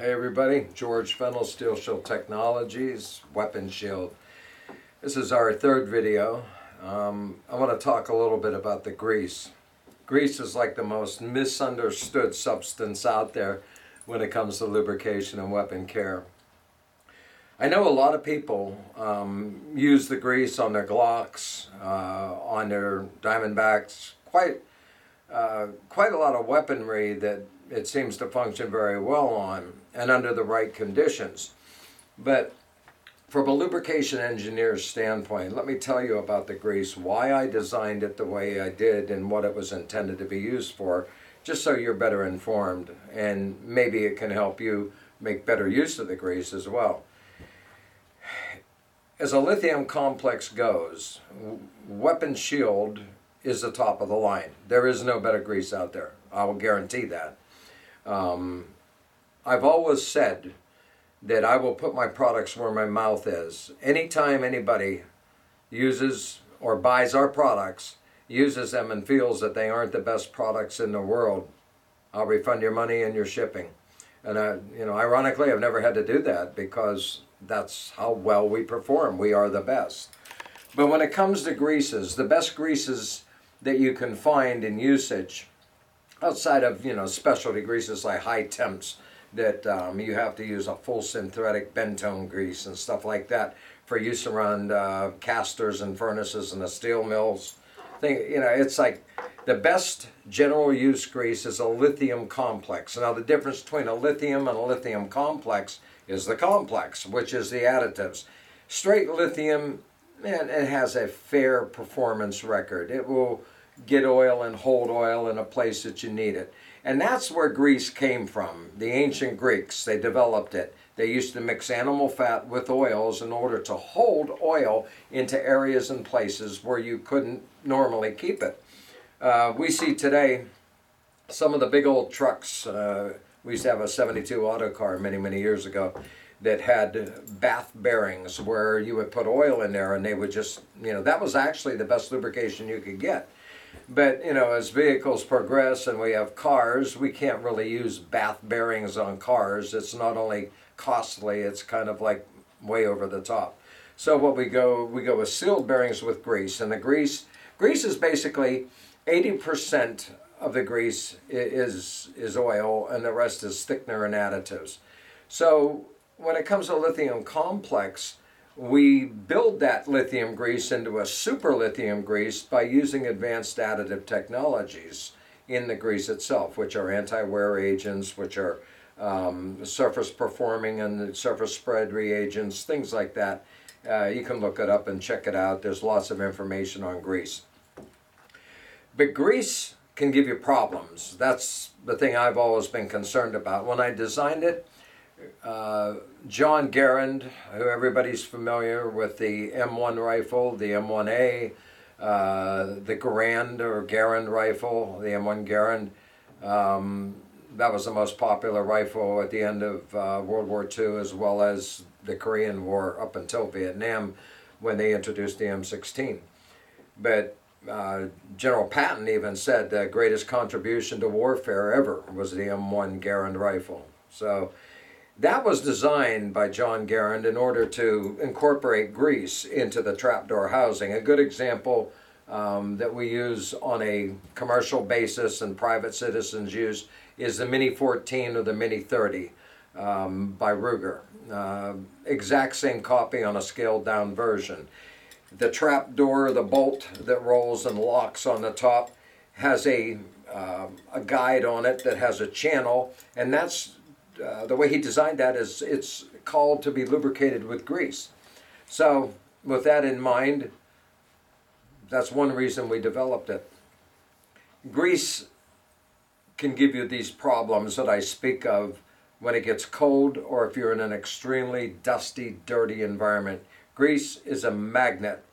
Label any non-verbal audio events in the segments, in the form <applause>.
Hey everybody, George Fennell, Steel Shield Technologies, Weapon Shield. This is our third video. Um, I want to talk a little bit about the grease. Grease is like the most misunderstood substance out there when it comes to lubrication and weapon care. I know a lot of people um, use the grease on their Glocks, uh, on their Diamondbacks, quite, uh, quite a lot of weaponry that it seems to function very well on and under the right conditions. But from a lubrication engineer's standpoint, let me tell you about the grease, why I designed it the way I did, and what it was intended to be used for, just so you're better informed, and maybe it can help you make better use of the grease as well. As a lithium complex goes, Weapon Shield is the top of the line. There is no better grease out there. I will guarantee that. Um, I've always said that I will put my products where my mouth is. Anytime anybody uses or buys our products, uses them and feels that they aren't the best products in the world, I'll refund your money and your shipping. And I, you know, ironically, I've never had to do that because that's how well we perform. We are the best. But when it comes to greases, the best greases that you can find in usage outside of you know specialty greases like high temps that um, you have to use a full synthetic bentone grease and stuff like that for use around uh, casters and furnaces and the steel mills. Thing, you know, it's like the best general use grease is a lithium complex. Now, the difference between a lithium and a lithium complex is the complex, which is the additives. Straight lithium, man, it has a fair performance record. It will get oil and hold oil in a place that you need it. And that's where grease came from. The ancient Greeks, they developed it. They used to mix animal fat with oils in order to hold oil into areas and places where you couldn't normally keep it. Uh, we see today some of the big old trucks. Uh, we used to have a 72 Autocar many, many years ago that had bath bearings where you would put oil in there and they would just, you know, that was actually the best lubrication you could get but you know, as vehicles progress and we have cars, we can't really use bath bearings on cars. It's not only costly; it's kind of like way over the top. So what we go we go with sealed bearings with grease, and the grease grease is basically eighty percent of the grease is is oil, and the rest is thickener and additives. So when it comes to lithium complex, we build that lithium grease into a super lithium grease by using advanced additive technologies in the grease itself, which are anti-wear agents, which are um, surface performing and surface spread reagents, things like that. Uh, you can look it up and check it out. There's lots of information on grease. But grease can give you problems. That's the thing I've always been concerned about. When I designed it, uh, John Garand, who everybody's familiar with the M1 rifle, the M1A, uh, the Garand or Garand rifle, the M1 Garand. Um, that was the most popular rifle at the end of uh, World War II, as well as the Korean War up until Vietnam when they introduced the M16. But uh, General Patton even said the greatest contribution to warfare ever was the M1 Garand rifle. So that was designed by John Garand in order to incorporate grease into the trapdoor housing. A good example um, that we use on a commercial basis and private citizens use is the Mini 14 or the Mini 30 um, by Ruger. Uh, exact same copy on a scaled down version. The trap door, the bolt that rolls and locks on the top, has a, uh, a guide on it that has a channel, and that's uh, the way he designed that is it's called to be lubricated with grease. So with that in mind, that's one reason we developed it. Grease can give you these problems that I speak of when it gets cold or if you're in an extremely dusty, dirty environment. Grease is a magnet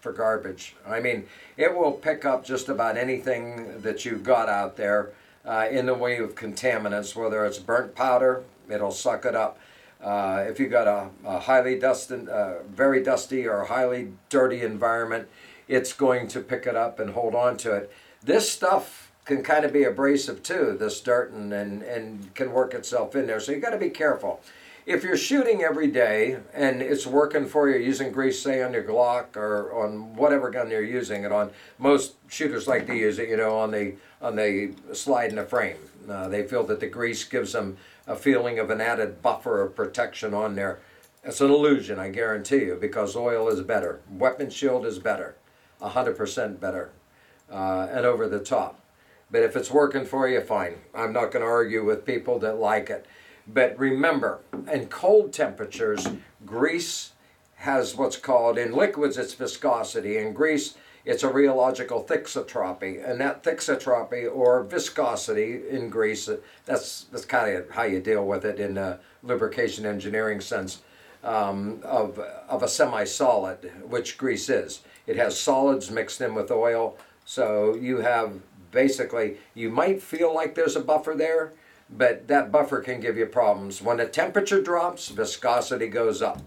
for garbage. I mean, it will pick up just about anything that you've got out there uh, in the way of contaminants, whether it's burnt powder, it'll suck it up. Uh, if you've got a, a highly dusty, uh, very dusty or highly dirty environment, it's going to pick it up and hold on to it. This stuff can kind of be abrasive too, this dirt, and, and, and can work itself in there. So you got to be careful. If you're shooting every day and it's working for you, using grease, say on your Glock or on whatever gun you're using it on, most shooters like to use it, you know, on the on the slide in the frame. Uh, they feel that the grease gives them a feeling of an added buffer of protection on there. It's an illusion, I guarantee you, because oil is better. Weapon shield is better, 100% better, uh, and over the top. But if it's working for you, fine. I'm not going to argue with people that like it. But remember, in cold temperatures, grease has what's called, in liquids, it's viscosity. In grease, it's a rheological thixotropy. And that thixotropy, or viscosity in grease, that's, that's kind of how you deal with it in a lubrication engineering sense, um, of, of a semi solid, which grease is. It has solids mixed in with oil. So you have basically, you might feel like there's a buffer there, but that buffer can give you problems. When the temperature drops, viscosity goes up.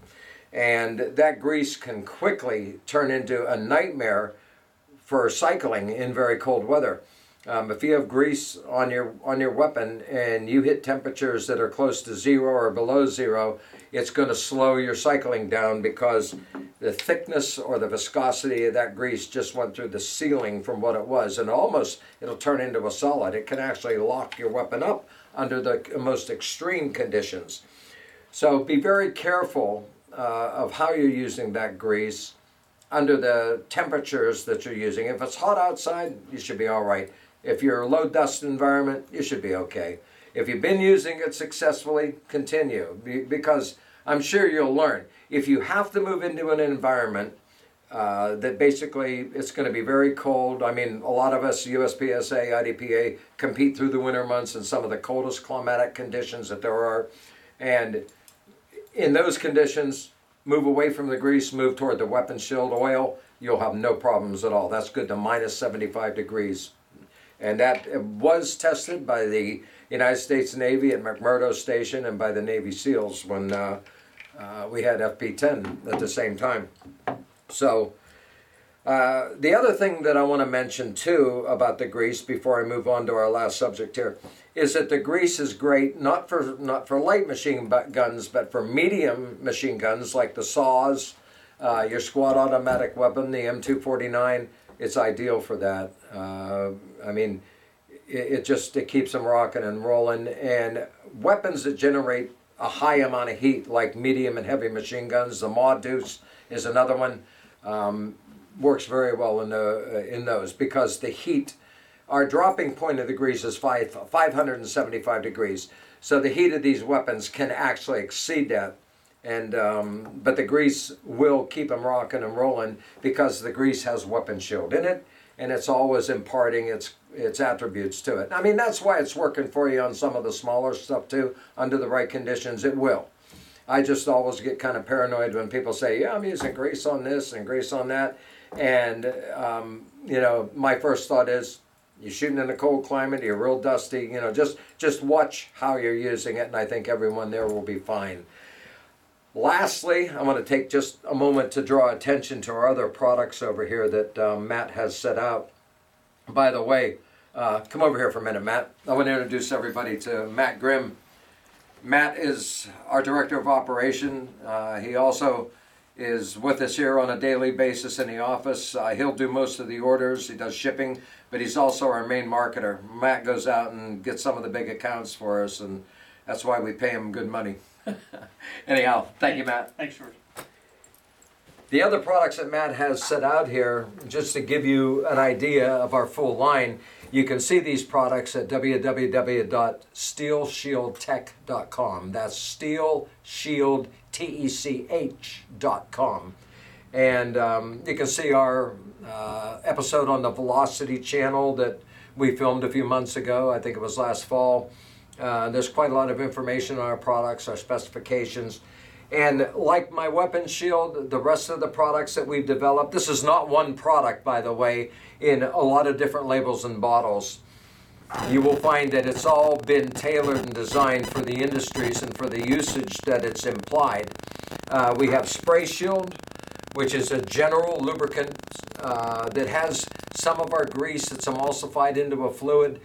And that grease can quickly turn into a nightmare for cycling in very cold weather. Um, if you have grease on your on your weapon and you hit temperatures that are close to zero or below zero, it's going to slow your cycling down because the thickness or the viscosity of that grease just went through the ceiling from what it was, and almost it'll turn into a solid. It can actually lock your weapon up under the most extreme conditions. So be very careful uh, of how you're using that grease under the temperatures that you're using. If it's hot outside, you should be all right. If you're a low dust environment, you should be okay. If you've been using it successfully, continue because I'm sure you'll learn. If you have to move into an environment uh, that basically it's going to be very cold. I mean, a lot of us, USPSA, IDPA, compete through the winter months in some of the coldest climatic conditions that there are. And in those conditions, move away from the grease, move toward the weapon shield oil. You'll have no problems at all. That's good to minus 75 degrees. And that was tested by the United States Navy at McMurdo Station and by the Navy SEALs when uh, uh, we had FP 10 at the same time. So, uh, the other thing that I want to mention too about the grease before I move on to our last subject here is that the grease is great not for not for light machine guns but for medium machine guns like the saws, uh, your squad automatic weapon, the M249. It's ideal for that. Uh, I mean, it, it just it keeps them rocking and rolling. And weapons that generate a high amount of heat, like medium and heavy machine guns, the Ma Deuce is another one um, works very well in, the, uh, in those because the heat, our dropping point of the grease is five, 575 degrees. So the heat of these weapons can actually exceed that. And, um, but the grease will keep them rocking and rolling because the grease has weapon shield in it and it's always imparting its its attributes to it. I mean that's why it's working for you on some of the smaller stuff too. Under the right conditions, it will. I just always get kind of paranoid when people say, "Yeah, I'm using grease on this and grease on that," and um, you know, my first thought is, you're shooting in a cold climate, you're real dusty. You know, just just watch how you're using it, and I think everyone there will be fine. Lastly, I want to take just a moment to draw attention to our other products over here that um, Matt has set out. By the way, uh, come over here for a minute, Matt. I want to introduce everybody to Matt Grimm. Matt is our director of operation. Uh, he also is with us here on a daily basis in the office. Uh, he'll do most of the orders. He does shipping, but he's also our main marketer. Matt goes out and gets some of the big accounts for us, and that's why we pay him good money. <laughs> Anyhow, thank you, Matt. Thanks, George. The other products that Matt has set out here, just to give you an idea of our full line, you can see these products at www.steelshieldtech.com. That's steelshieldtech.com. And um, you can see our uh, episode on the Velocity channel that we filmed a few months ago. I think it was last fall. Uh, there's quite a lot of information on our products, our specifications. And like my weapon shield, the rest of the products that we've developed, this is not one product, by the way, in a lot of different labels and bottles. You will find that it's all been tailored and designed for the industries and for the usage that it's implied. Uh, we have Spray Shield, which is a general lubricant uh, that has some of our grease that's emulsified into a fluid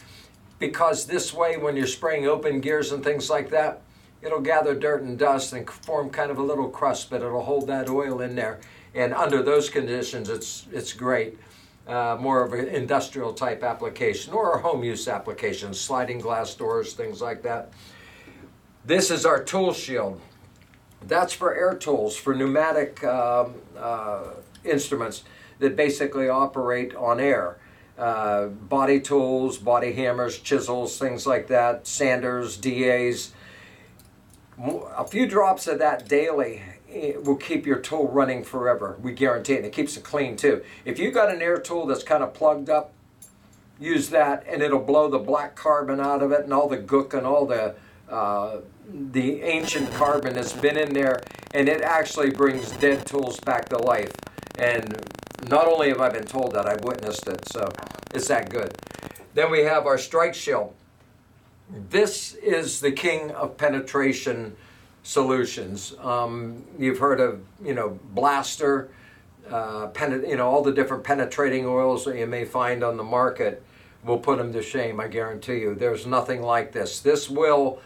because this way when you're spraying open gears and things like that, it'll gather dirt and dust and form kind of a little crust, but it'll hold that oil in there. And under those conditions, it's, it's great. Uh, more of an industrial type application or a home use application, sliding glass doors, things like that. This is our tool shield. That's for air tools, for pneumatic um, uh, instruments that basically operate on air. Uh, body tools, body hammers, chisels, things like that, sanders, DAs. A few drops of that daily will keep your tool running forever. We guarantee it. And it keeps it clean too. If you've got an air tool that's kind of plugged up, use that and it'll blow the black carbon out of it and all the gook and all the uh, the ancient carbon that's been in there and it actually brings dead tools back to life. And not only have I been told that, I've witnessed it, so it's that good. Then we have our strike shield. This is the king of penetration solutions. Um, you've heard of, you know, Blaster, uh, penet- you know, all the different penetrating oils that you may find on the market will put them to shame, I guarantee you. There's nothing like this. This will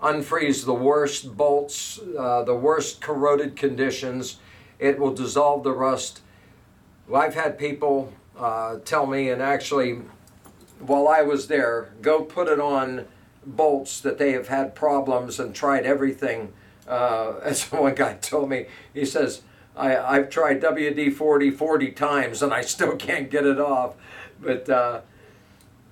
unfreeze the worst bolts, uh, the worst corroded conditions. It will dissolve the rust. Well, I've had people uh, tell me, and actually, while I was there, go put it on bolts that they have had problems and tried everything. Uh, <laughs> as one guy told me, he says, I, I've tried WD 40 40 times and I still <laughs> can't get it off. But uh,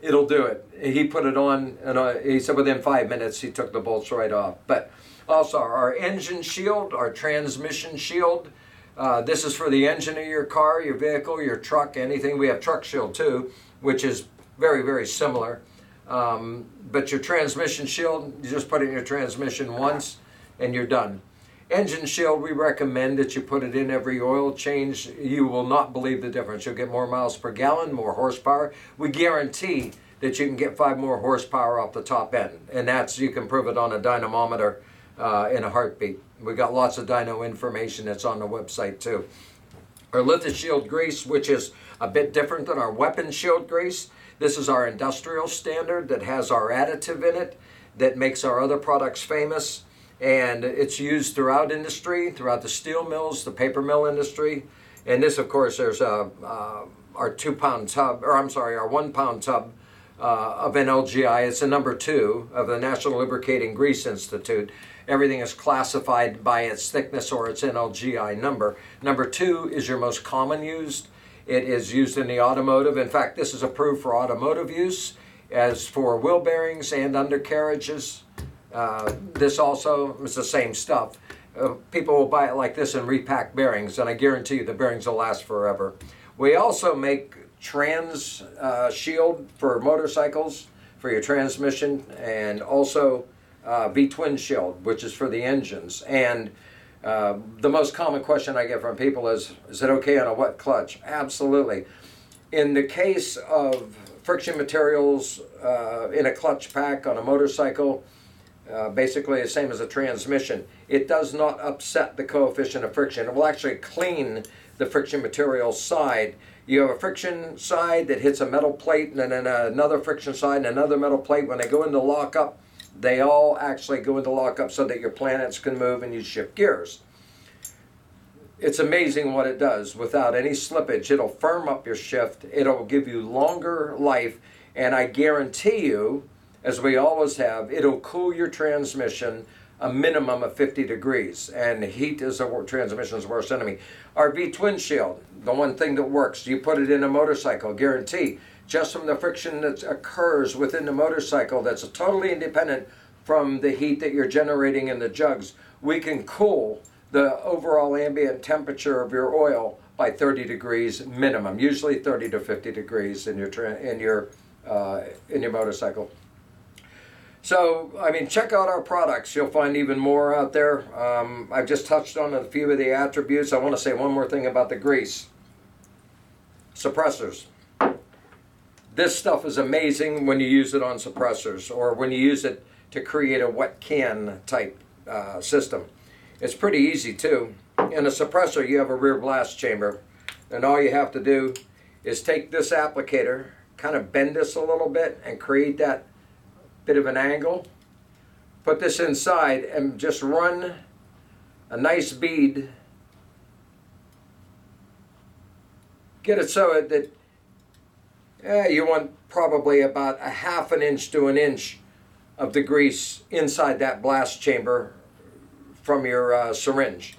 it'll do it. He put it on, and uh, he said within five minutes he took the bolts right off. But also, our engine shield, our transmission shield. Uh, this is for the engine of your car, your vehicle, your truck, anything. We have truck shield too, which is very, very similar. Um, but your transmission shield, you just put it in your transmission once and you're done. Engine shield, we recommend that you put it in every oil change. You will not believe the difference. You'll get more miles per gallon, more horsepower. We guarantee that you can get five more horsepower off the top end. And that's, you can prove it on a dynamometer uh, in a heartbeat. We got lots of dyno information that's on the website too. Our LithiShield grease, which is a bit different than our weapon shield grease. This is our industrial standard that has our additive in it that makes our other products famous. And it's used throughout industry, throughout the steel mills, the paper mill industry. And this, of course, there's a, uh, our two pound tub, or I'm sorry, our one pound tub uh, of NLGI. It's a number two of the National Lubricating Grease Institute. Everything is classified by its thickness or its NLGI number. Number two is your most common used. It is used in the automotive. In fact, this is approved for automotive use as for wheel bearings and undercarriages. Uh, this also is the same stuff. Uh, people will buy it like this and repack bearings, and I guarantee you the bearings will last forever. We also make trans uh, shield for motorcycles for your transmission, and also uh, V twin shield, which is for the engines. And uh, the most common question I get from people is, is it okay on a wet clutch? Absolutely. In the case of friction materials uh, in a clutch pack on a motorcycle, uh, basically the same as a transmission, it does not upset the coefficient of friction. It will actually clean the friction material side. You have a friction side that hits a metal plate, and then another friction side, and another metal plate. When they go into lockup, they all actually go into lockup so that your planets can move and you shift gears. It's amazing what it does without any slippage. It'll firm up your shift, it'll give you longer life, and I guarantee you, as we always have, it'll cool your transmission a minimum of 50 degrees. And heat is a transmission's worst enemy. Our V twin shield, the one thing that works, you put it in a motorcycle, guarantee just from the friction that occurs within the motorcycle that's totally independent from the heat that you're generating in the jugs. We can cool the overall ambient temperature of your oil by 30 degrees minimum, usually 30 to 50 degrees in your in your uh, in your motorcycle. So, I mean, check out our products. You'll find even more out there. Um, I've just touched on a few of the attributes. I want to say one more thing about the grease. Suppressors this stuff is amazing when you use it on suppressors or when you use it to create a wet can type uh, system. It's pretty easy too. In a suppressor, you have a rear blast chamber. And all you have to do is take this applicator, kind of bend this a little bit and create that bit of an angle. Put this inside and just run a nice bead. Get it so that eh, you want probably about a half an inch to an inch of the grease inside that blast chamber from your uh, syringe.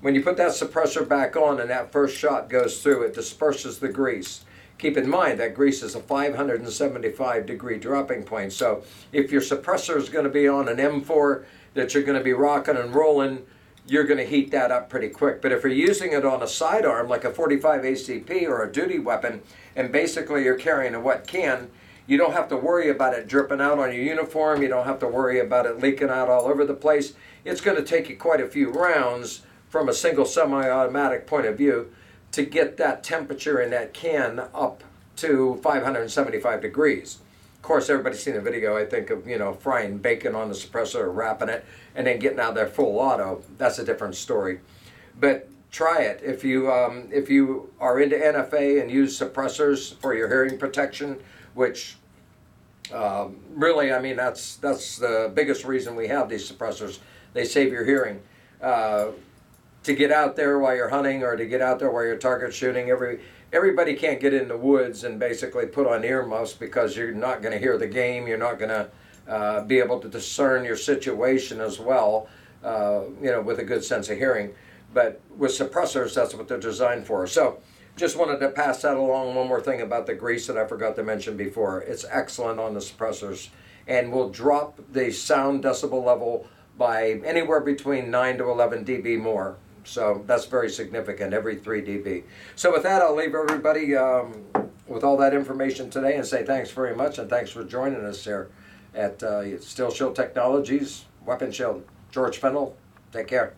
When you put that suppressor back on and that first shot goes through, it disperses the grease. Keep in mind that grease is a 575 degree dropping point. So if your suppressor is going to be on an M4 that you're going to be rocking and rolling, you're going to heat that up pretty quick. But if you're using it on a sidearm like a 45 ACP or a duty weapon, and basically you're carrying a wet can, you don't have to worry about it dripping out on your uniform. You don't have to worry about it leaking out all over the place. It's going to take you quite a few rounds from a single semi-automatic point of view to get that temperature in that can up to 575 degrees. Of course, everybody's seen the video, I think, of you know frying bacon on the suppressor or wrapping it and then getting out there full auto. That's a different story. But try it if you um, if you are into NFA and use suppressors for your hearing protection, which um, really, I mean, that's that's the biggest reason we have these suppressors. They save your hearing. Uh, to get out there while you're hunting or to get out there while you're target shooting, every everybody can't get in the woods and basically put on earmuffs because you're not going to hear the game. You're not going to uh, be able to discern your situation as well. Uh, you know, with a good sense of hearing. But with suppressors, that's what they're designed for. So just wanted to pass that along. One more thing about the grease that I forgot to mention before. It's excellent on the suppressors and will drop the sound decibel level by anywhere between 9 to 11 dB more. So that's very significant, every 3 dB. So with that, I'll leave everybody um, with all that information today and say thanks very much and thanks for joining us here at uh, Steel Shield Technologies, Weapon Shield. George Fennell, take care.